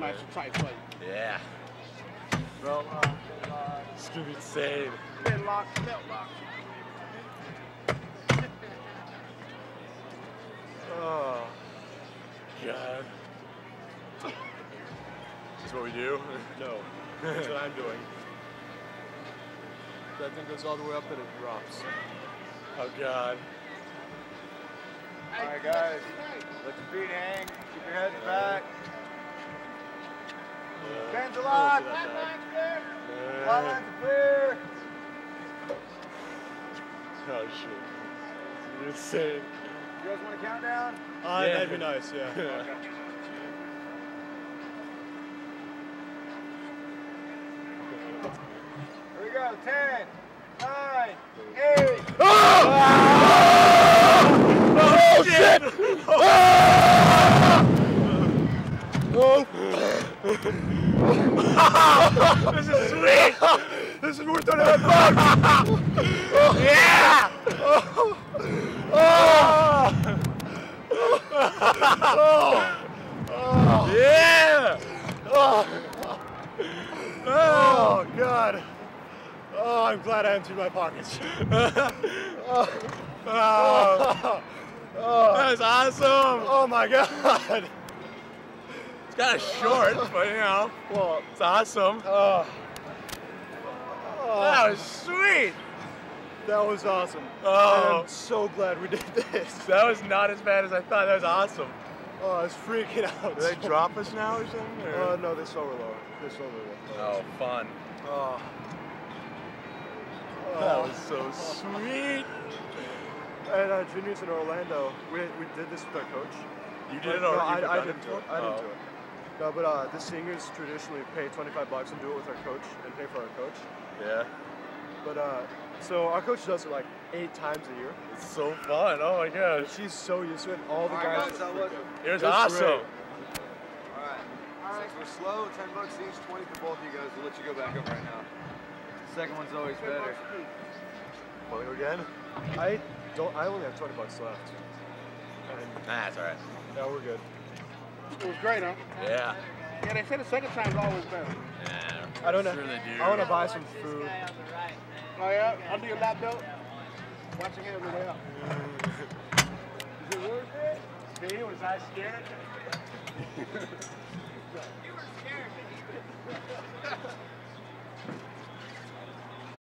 nice and tight for you. Yeah. Bro, uh, uh, It's gonna be insane. pin lock, belt lock. Oh, God. Is what we do? No, that's what I'm doing. That thing goes all the way up and it drops. Oh, God. All right, guys. Let your feet hang. Keep your heads back. Fans are locked. Flat lines clear. Oh, shit. It's insane. You guys want a countdown? Uh, Yeah. That'd be nice, yeah. Here we go. 10, 9, 8. Oh, shit! this is sweet! This is worth 25 bucks! yeah! Yeah! Oh, God. Oh, I'm glad I emptied my pockets. Oh, that was awesome! Oh, my God. It's kind of short, but you know, Well, it's awesome. oh, oh, That was sweet! that was awesome. Oh. I'm so glad we did this. That was not as bad as I thought. That was awesome. Oh, I was freaking out. Did they drop us now or something? or- Oh, no, they still were lower. They still were lower. Oh, fun. Oh. That Oh. was so sweet. And uh, juniors in Orlando, we, we did this with our coach. You did it no, already? I, I You've didn't do it. I didn't Oh. do it. No, but uh, the seniors traditionally pay 25 bucks and do it with our coach and pay for our coach. Yeah. But uh, so our coach does it like eight times a year. It's so fun. Oh my gosh. She's so used to it. All the All right, guys. guys, how was it? It was It was awesome. great. All right. Since we're slow, 10 bucks each, 20 for both of you guys. We'll let you go back up right now. Second one's always better. Want to go again? I don't. I only have 20 bucks left. And Nah, it's alright. yeah, we're good. It was great, huh? Yeah. Yeah, they say the second time's always better. Yeah. I don't know. Sure they do. I want to buy some food. Oh yeah? Under your lap belt? Watch your hands on the way up. Is it worth it? See, was I scared?